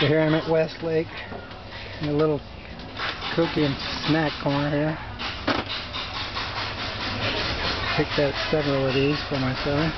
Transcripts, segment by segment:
So here I'm at Westlake, in a little cookie and snack corner here. Picked out several of these for my son.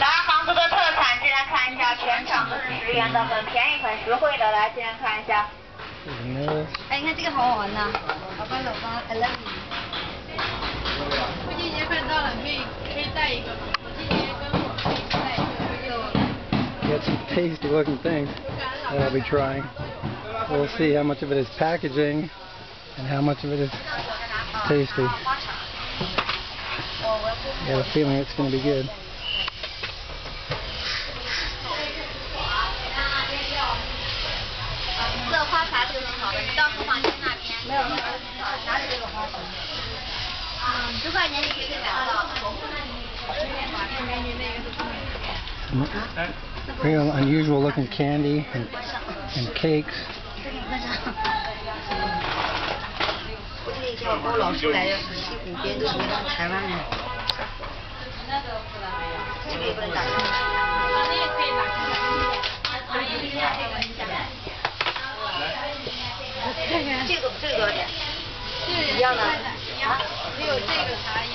拿杭州的特产，进来看一下，全场都是十元的，很便宜，很实惠的，来进来看一下。 There's another. 哎，你看这个好好玩呐！老爸老妈，I love you。 Tasty looking things that I'll be trying. We'll see how much of it is packaging and how much of it is tasty. I have a feeling it's going to be good. Um, real unusual looking candy and, and cakes. 我那天我跟我老师来的，西湖边吃那个台湾的。这个也不能打开。那个可以打开。这个这个多少钱？这个一样的一样，只有这个茶叶